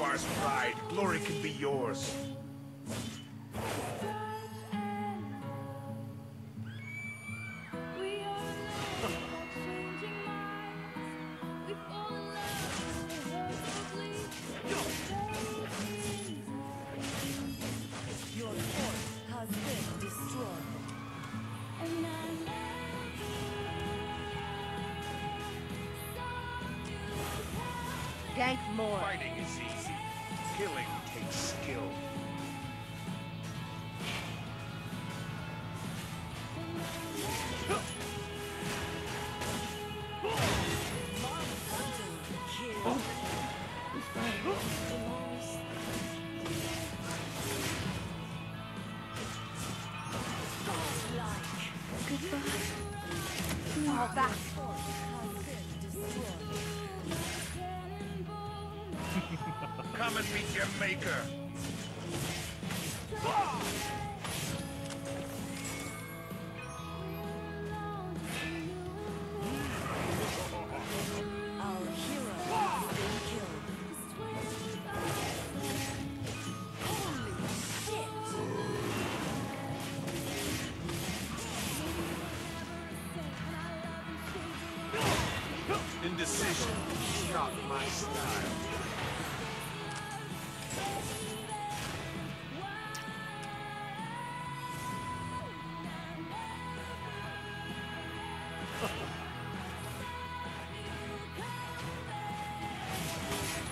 requires pride. Glory can be yours. Gank more. Fighting is easy. Killing takes skill. Kill. Fall back. Come and meet your maker. Indecision is not my style.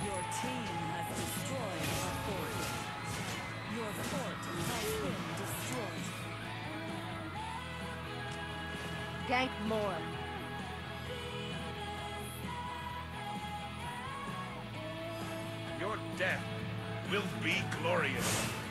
Your team has destroyed a fort. Your fort has been destroyed. Gank more. Will be glorious.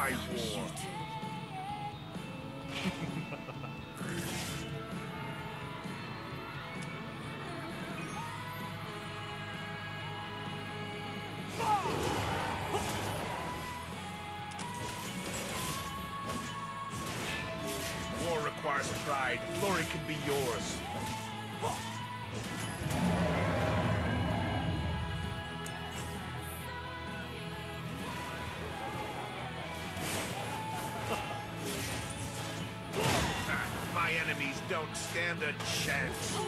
War requires pride. Glory can be yours. Don't stand a chance.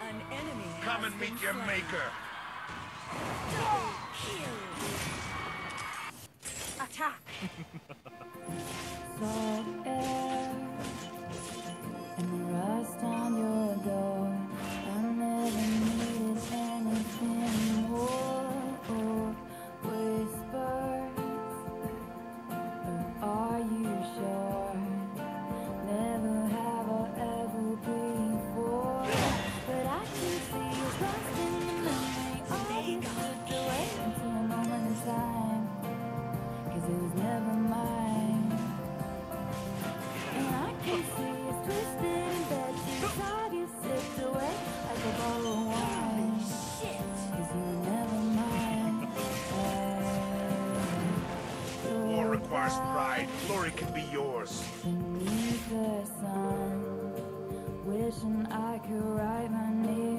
An enemy Come and meet your maker. Attack. Pride. Glory can be yours. Beneath the sun, wishing I could write my name